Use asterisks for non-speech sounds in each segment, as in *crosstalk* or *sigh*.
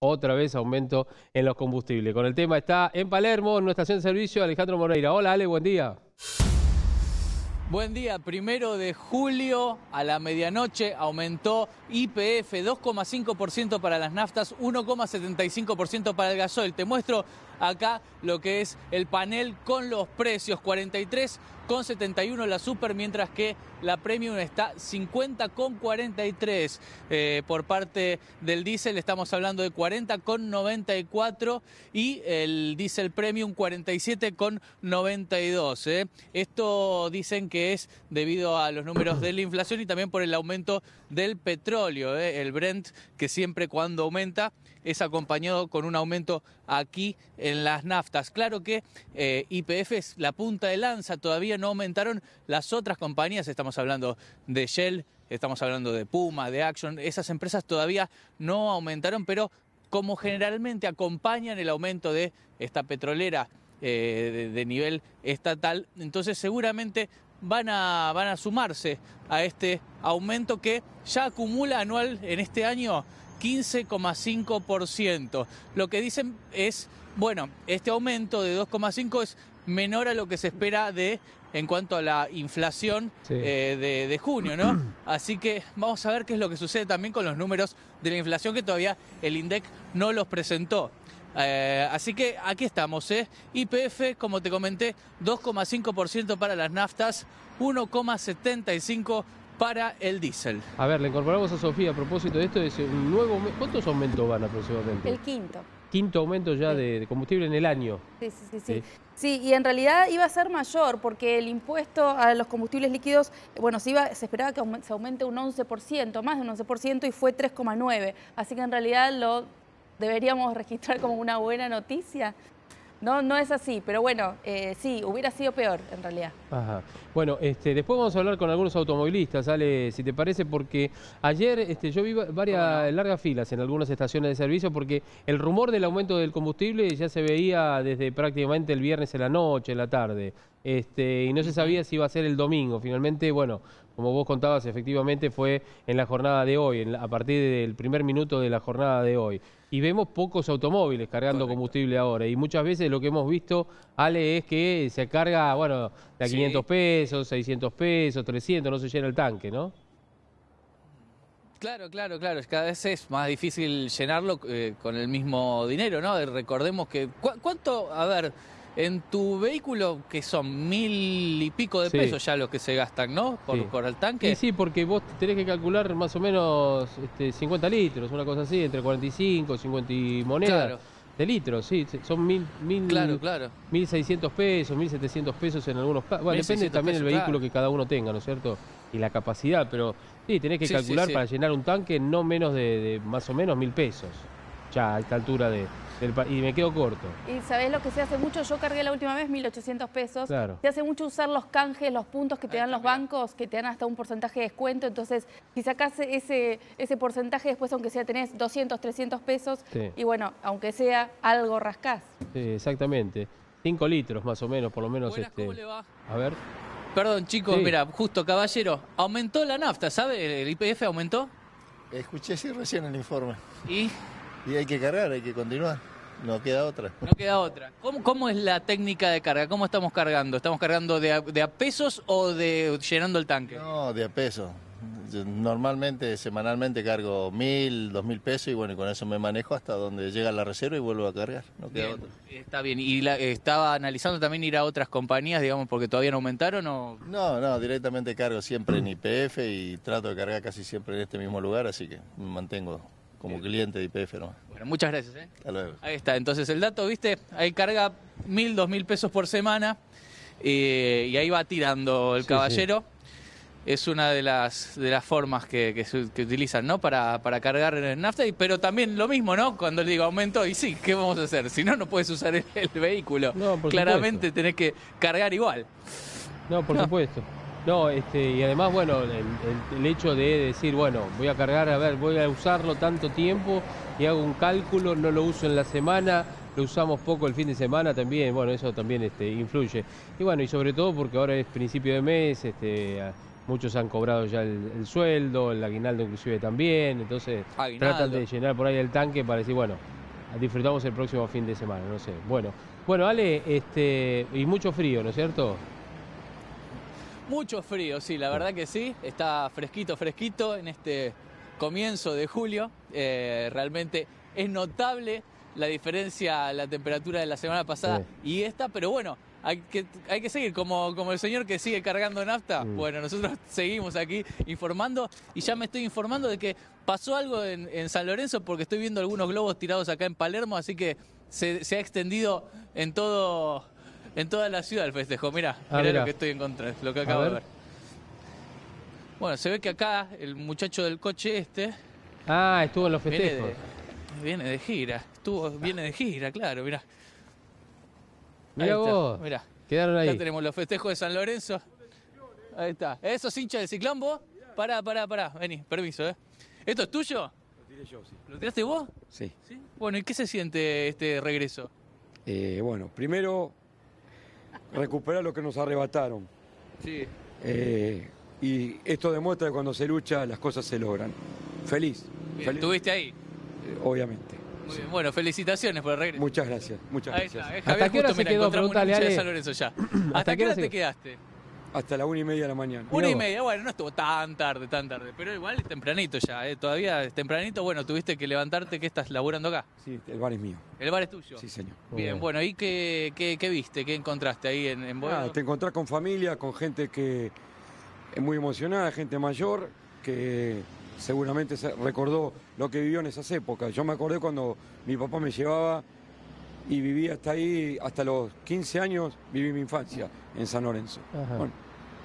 otra vez aumento en los combustibles. Con el tema está en Palermo, en nuestra estación de servicio, Alejandro Moreira. Hola Ale, buen día. Buen día, primero de julio a la medianoche aumentó IPF 2,5% para las naftas, 1,75% para el gasoil. Te muestro acá lo que es el panel con los precios, 43,71 la super, mientras que la premium está 50,43 eh, por parte del diésel, estamos hablando de 40,94 y el diésel premium 47,92. Eh. Esto dicen que es debido a los números de la inflación y también por el aumento del petróleo, eh. el Brent que siempre cuando aumenta es acompañado con un aumento aquí en las naftas. Claro que eh, IPF es la punta de lanza, todavía no aumentaron las otras compañías, estamos hablando de Shell, estamos hablando de Puma, de Action, esas empresas todavía no aumentaron, pero como generalmente acompañan el aumento de esta petrolera eh, de, nivel estatal, entonces seguramente van a, van a sumarse a este aumento que ya acumula anual en este año 15,5%. Lo que dicen es, bueno, este aumento de 2,5 es menor a lo que se espera de en cuanto a la inflación eh, de, junio, ¿no? *clears throat* Así que vamos a ver qué es lo que sucede también con los números de la inflación que todavía el INDEC no los presentó. Eh, así que aquí estamos, ¿eh? IPF, como te comenté, 2,5% para las naftas, 1,75% para el diésel. A ver, le incorporamos a Sofía a propósito de esto, es un nuevo, ¿cuántos aumentos van aproximadamente? El quinto. Quinto aumento ya de, combustible en el año. Sí, sí, sí, sí. y en realidad iba a ser mayor porque el impuesto a los combustibles líquidos, bueno, se, iba, se esperaba que se aumente un 11%, más de un 11% y fue 3,9%. Así que en realidad lo deberíamos registrar como una buena noticia. No, no es así, pero bueno, eh, sí, hubiera sido peor en realidad. Ajá. Bueno, este, después vamos a hablar con algunos automovilistas, Ale, si te parece, porque ayer este, yo vi varias largas filas en algunas estaciones de servicio porque el rumor del aumento del combustible ya se veía desde prácticamente el viernes en la noche, en la tarde, este, y no se sabía si iba a ser el domingo. Finalmente, bueno, como vos contabas, efectivamente fue en la jornada de hoy, a partir del primer minuto de la jornada de hoy y vemos pocos automóviles cargando combustible ahora. Y muchas veces lo que hemos visto, Ale, es que se carga, bueno, de a 500 pesos, 600 pesos, 300, no se llena el tanque, ¿no? Claro, claro, claro. Cada vez es más difícil llenarlo eh, con el mismo dinero, ¿no? Recordemos que... ¿Cuánto, a ver, en tu vehículo, que son mil y pico de pesos ya los que se gastan, ¿no? Por, el tanque. Sí, sí, porque vos tenés que calcular más o menos este, 50 litros, una cosa así, entre 45 50 monedas. De litros, sí, son mil, mil, claro, claro. mil seiscientos pesos, mil setecientos pesos en algunos casos. Bueno, depende también del vehículo que cada uno tenga, ¿no es cierto? Y la capacidad, pero sí, tenés que calcular para llenar un tanque no menos de, de más o menos mil pesos, ya a esta altura de, y me quedo corto. Y sabés lo que se hace mucho, yo cargué la última vez 1.800 pesos. Se hace mucho usar los canjes, los puntos que te dan los bancos, que te dan hasta un porcentaje de descuento. Entonces, si sacás ese, ese porcentaje, después aunque sea tenés 200, 300 pesos, y bueno, aunque sea algo rascás. Sí, exactamente. 5 litros más o menos, por lo menos. este... ¿cómo le va? A ver. Perdón, chicos, mira, justo caballero, aumentó la nafta, ¿sabe? ¿El IPF aumentó? Escuché sí recién el informe. ¿Y? Y hay que cargar, hay que continuar. No queda otra. No queda otra. ¿Cómo, cómo es la técnica de carga? ¿Cómo estamos cargando? ¿Estamos cargando de a, pesos o de llenando el tanque? No, de a pesos. Normalmente, semanalmente cargo mil, dos mil pesos y bueno, con eso me manejo hasta donde llega la reserva y vuelvo a cargar. No queda otra. Está bien. ¿Y estaba analizando también ir a otras compañías, digamos, porque todavía no aumentaron o...? No, no, directamente cargo siempre en IPF y trato de cargar casi siempre en este mismo lugar, así que me mantengo como cliente de IPF ¿no? Bueno, muchas gracias. ¿eh? Hasta luego. Ahí está, entonces el dato, viste, ahí carga mil, dos mil pesos por semana eh, y ahí va tirando el caballero. Es una de las, de las formas que, que, utilizan, ¿no? Para, para cargar en nafta, pero también lo mismo, ¿no? Cuando le digo aumento, y sí, ¿qué vamos a hacer? Si no, no puedes usar el, vehículo. No, Claramente tenés que cargar igual. No, por supuesto. No, este, y además, bueno, el, hecho de decir, bueno, voy a cargar, a ver, voy a usarlo tanto tiempo y hago un cálculo, no lo uso en la semana, lo usamos poco el fin de semana también, bueno, eso también este, influye. Y bueno, y sobre todo porque ahora es principio de mes, este, muchos han cobrado ya el, el sueldo, el aguinaldo inclusive también, entonces Aguinaldo. tratan de llenar por ahí el tanque para decir, bueno, disfrutamos el próximo fin de semana, no sé. Bueno, bueno, Ale, este, y mucho frío, ¿no es cierto? Mucho frío, sí, la verdad que sí. Está fresquito, fresquito en este comienzo de julio. Eh, realmente es notable la diferencia, la temperatura de la semana pasada y esta, pero bueno, hay que, hay que seguir, como, como el señor que sigue cargando nafta. Mm. Bueno, nosotros *laughs* seguimos aquí informando y ya me estoy informando de que pasó algo en, en San Lorenzo porque estoy viendo algunos globos tirados acá en Palermo, así que se, se ha extendido en todo en toda la ciudad el festejo. Mirá, Ah, mirá mirá. lo que estoy encontrando, lo que acabo de ver. Bueno, se ve que acá el muchacho del coche este Ah, estuvo en los viene festejos. de, viene de gira. Estuvo, viene de gira, claro, mirá. Mirá Ahí está, vos, mirá. quedaron Acá ahí. tenemos los festejos de San Lorenzo. Ahí está. ¿Esos hinchas del ciclón vos? Pará, pará, pará. Vení, permiso, ¿eh? ¿Esto es tuyo? Lo tiré yo, sí. ¿Lo tiraste vos? Sí. Sí. Bueno, ¿y qué se siente este regreso? Eh, bueno, primero recuperar lo que nos arrebataron. Sí. Eh, y esto demuestra que cuando se lucha las cosas se logran. Feliz. Bien, feliz, estuviste ahí. eh, obviamente. Muy bien. Bueno, felicitaciones por el regreso. Muchas gracias, muchas Ahí gracias. está, eh, ¿Hasta qué hora justo, se mira, quedó? encontramos una Preguntale, Ale. San Lorenzo ya. *clears throat* ¿Hasta, qué hora te quedaste? Hasta la una y media de la mañana. Una y media, bueno, no estuvo tan tarde, tan tarde, pero igual es tempranito ya, ¿eh? todavía es tempranito, bueno, tuviste que levantarte, que estás laburando acá? Sí, el bar es mío. ¿El bar es tuyo? Sí, señor. Bien, bien. bueno, ¿y qué, qué, qué viste? ¿Qué encontraste ahí en, en Boedo? Ah, te encontrás con familia, con gente que es muy emocionada, gente mayor, que seguramente se recordó lo que vivió en esas épocas. Yo me acordé cuando mi papá me llevaba y vivía hasta ahí, hasta los 15 años, viví mi infancia en San Lorenzo. Ajá. Bueno,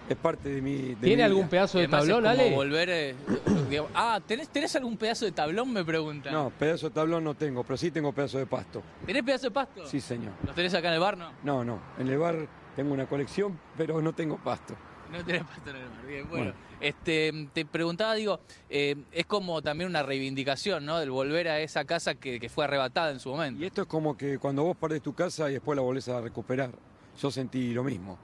es parte de mi... de ¿Tiene mi algún vida. pedazo de Además, tablón, Ale? volver, eh, *coughs* digamos- ah, ¿tenés, ¿tenés algún pedazo de tablón? Me preguntan. No, pedazo de tablón no tengo, pero sí tengo pedazo de pasto. ¿Tenés pedazo de pasto? Sí, señor. ¿Los tenés acá en el bar? No, No, no, en el bar tengo una colección, pero no tengo pasto. No tenés pasto en el bar. Bien, bueno. Bueno. Este, te preguntaba, digo, eh, es como también una reivindicación, ¿no? Del volver a esa casa que, que fue arrebatada en su momento. Y esto es como que cuando vos perdés tu casa y después la volvés a recuperar. Yo sentí lo mismo.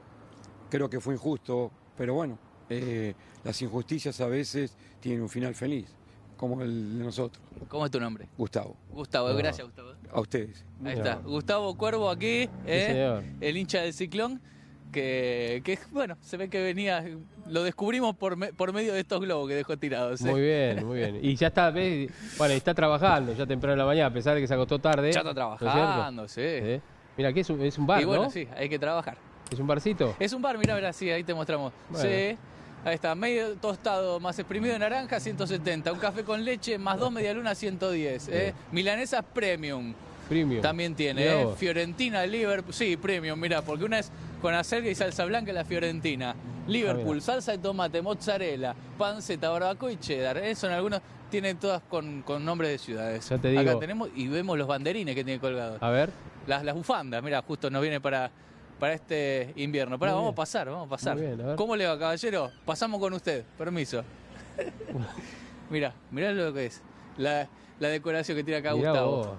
Creo que fue injusto, pero bueno, eh, las injusticias a veces tienen un final feliz, como el de nosotros. ¿Cómo es tu nombre? Gustavo, Gustavo, Ah. gracias Gustavo. a ustedes. Ahí está, Gustavo Cuervo aquí, ¿eh? señor. el hincha del ciclón, que, que, bueno, se ve que venía, lo descubrimos por, me- por medio de estos globos que dejó tirados. ¿eh? Muy bien, muy bien. Y ya está, ¿ves? bueno, y está trabajando ya temprano en la mañana, a pesar de que se acostó tarde. Ya está ¿no es trabajando, sí. ¿Eh? Mira, aquí es un, es un bar, y bueno, ¿no? sí, hay que trabajar. Es un barcito. Es un bar, mira, mira, sí, ahí te mostramos. Bueno. Sí. Ahí está, medio tostado más exprimido de naranja, 170. Un café con leche más dos medialunas, 110. ¿eh? Milanesas premium. Premium. También tiene, Mirá ¿eh? vos. Fiorentina, Liverpool. Sí, premium, mirá, porque una es con acelga y salsa blanca la Fiorentina. Liverpool, mirá. salsa de tomate, mozzarella, panceta, barbacoa y cheddar. ¿eh? Son algunos, tienen todas con, con nombres de ciudades. Ya te Acá digo. tenemos y vemos los banderines que tiene colgados. A ver. Las, las bufandas, mira, justo nos viene para, para este invierno. Pará, vamos a pasar, vamos a pasar. Muy bien, a ver. ¿Cómo le va, caballero? Pasamos con usted, permiso. *laughs* mira, mirá lo que es. La, la decoración que tiene acá Mirá Gustavo. vos.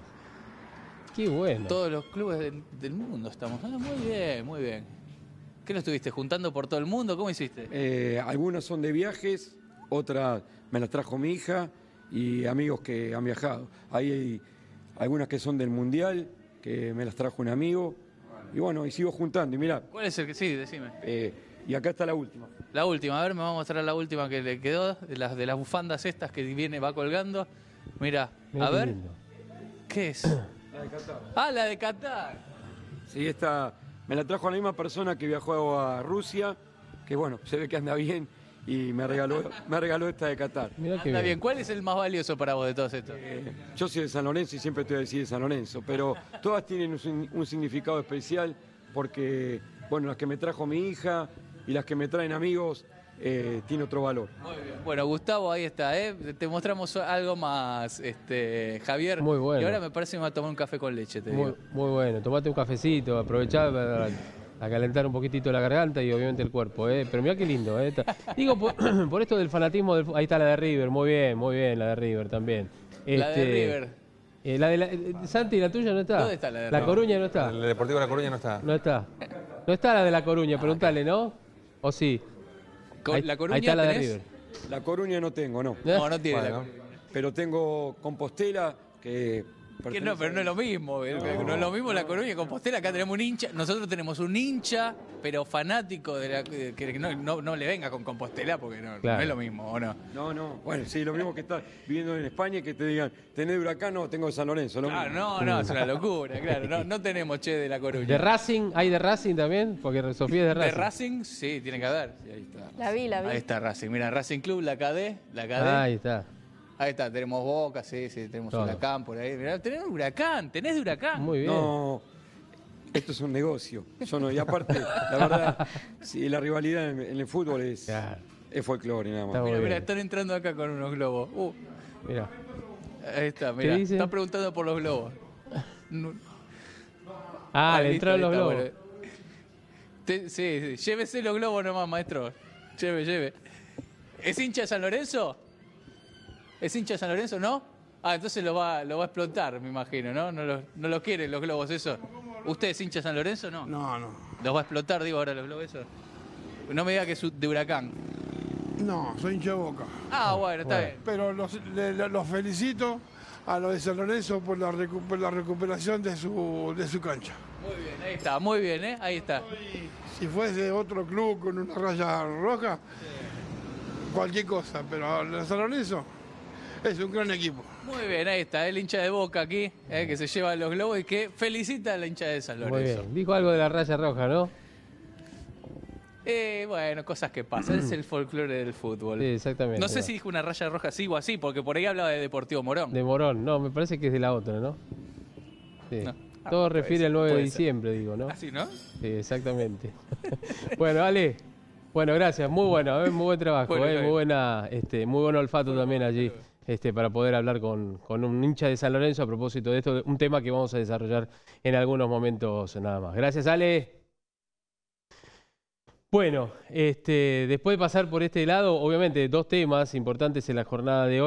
Qué bueno. Todos los clubes del, del mundo estamos. Ah, muy bien, muy bien. ¿Qué lo estuviste juntando por todo el mundo? ¿Cómo hiciste? Eh, algunas son de viajes, otras me las trajo mi hija y amigos que han viajado. Ahí hay algunas que son del Mundial, que me las trajo un amigo. Y bueno, y sigo juntando. Y mira, ¿Cuál es el que sí? Decime. y acá está la última. La última, a ver, me va a mostrar la última que le quedó, de las, de las bufandas estas que viene, va colgando. Mira, Mirá a ver, lindo. ¿qué es? *clears throat* La de Qatar. Ah, la de Qatar. Sí, esta me la trajo la misma persona que viajó a Rusia, que bueno, se ve que anda bien y me regaló, me regaló esta de Qatar. Mirá Anda bien. bien, ¿cuál es el más valioso para vos de todos estos? Eh, yo soy de San Lorenzo y siempre te voy a decir de San Lorenzo, pero todas tienen un, un significado especial porque, bueno, las que me trajo mi hija y las que me traen amigos eh, tiene otro valor. Muy bien. Bueno, Gustavo, ahí está, ¿eh? Te mostramos algo más, este, Javier. Muy bueno. Y ahora me parece que me va a tomar un café con leche, te Muy, digo. muy bueno. Tomate un cafecito, aprovechá para, a calentar un poquitito la garganta y obviamente el cuerpo. ¿eh? Pero mirá qué lindo. ¿eh? Digo, por, *clears throat* por esto del fanatismo, del, ahí está la de River. Muy bien, muy bien, la de River también. La de Este, River. eh, la de la, eh, Santi, la tuya no está. ¿Dónde está la de La? Coruña no está. El Deportivo de La Coruña no está. No está. No está la de la Coruña, preguntale, ¿no? ¿O sí? Co- Ahí, ¿La ahí Coruña está la de tenés? River. La Coruña no tengo, no. No, no tiene la Bueno. Coruña. Pero tengo Compostela, que... Que no, pero no es lo mismo, eh, no, es lo mismo la Coruña y Compostela, acá tenemos un hincha, nosotros tenemos un hincha, pero fanático de la que que no, no, no le venga con Compostela porque no, es lo mismo, ¿o no? No, no. Bueno, sí, lo mismo que estar viviendo en España y que te digan, ¿tenés huracán? No, tengo San Lorenzo. Lo Claro, mismo. no, no, es una *laughs* locura, claro, no, no tenemos che de la Coruña. ¿De Racing? ¿Hay de Racing también? Porque Sofía es de ¿De Racing. Racing? Sí, tiene que haber. Sí, ahí está. La vi, la vi. Ahí está Racing, mira, Racing Club, la KD, la KD. Ah, ahí está. Ahí está, tenemos Boca, sí, sí, tenemos Todo. Huracán por ahí. Mirá, tenés Huracán, tenés de Huracán. Muy bien. No, esto es un negocio. Yo no- y aparte, la verdad, *laughs* sí, la rivalidad en, en el fútbol es, Claro. es folclore nada más. Está Mira, mira, están entrando acá con unos globos. Uh, Mira. ahí está, mira, dice? están preguntando por los globos. No- Ah, le listo, entraron los globos. bueno. Te- sí, sí, llévese los globos nomás, maestro. Lleve, lleve. ¿Es hincha de San Lorenzo? ¿Es hincha de San Lorenzo, no? Ah, entonces lo va, lo va a explotar, me imagino, ¿no? No lo, no lo quieren los globos, eso. ¿Usted es hincha de San Lorenzo, no? No, no. ¿Los va a explotar, digo, ahora los globos, eso? No me diga que es de huracán. No, soy hincha de boca. Ah, bueno, está bien. Pero los, le- le- los felicito a los de San Lorenzo por la, recu- por la recuperación de su, de su cancha. Muy bien, ahí está, muy bien, ¿eh? Ahí está. Si fuese otro club con una raya roja, cualquier cosa, pero el San Lorenzo es un gran equipo. Muy bien, ahí está, el hincha de Boca aquí, eh, que se lleva los globos y que felicita a la hincha de San Muy Lorenzo. bien. Dijo algo de la raya roja, ¿no? Eh, bueno, cosas que pasan, es el folclore del fútbol. Sí, exactamente. No sé si dijo una raya roja así o así, porque por ahí hablaba de Deportivo Morón. De Morón. No, me parece que es de la otra, ¿no? Sí. No. Ah, Todo refiere ser, al 9 de ser. diciembre, digo, ¿no? Así, ¿no? Sí, exactamente. *laughs* bueno, Ale. Bueno, gracias. Muy bueno, ¿eh? muy buen trabajo, Bueno, ¿eh? muy buena, este, muy buen olfato también allí, este, para poder hablar con, un hincha de San Lorenzo a propósito de esto, un tema que vamos a desarrollar en algunos momentos nada más. Gracias, Ale. Bueno, este, después de pasar por este lado, obviamente dos temas importantes en la jornada de hoy.